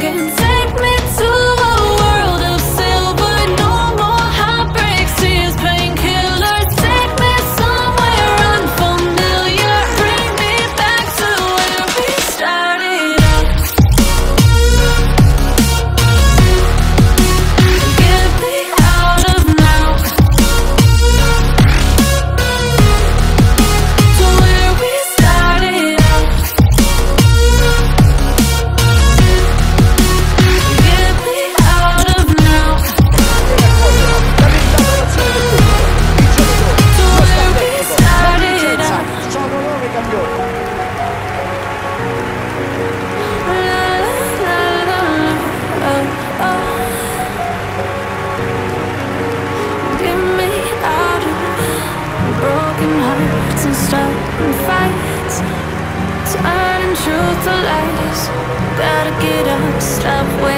can say stop waiting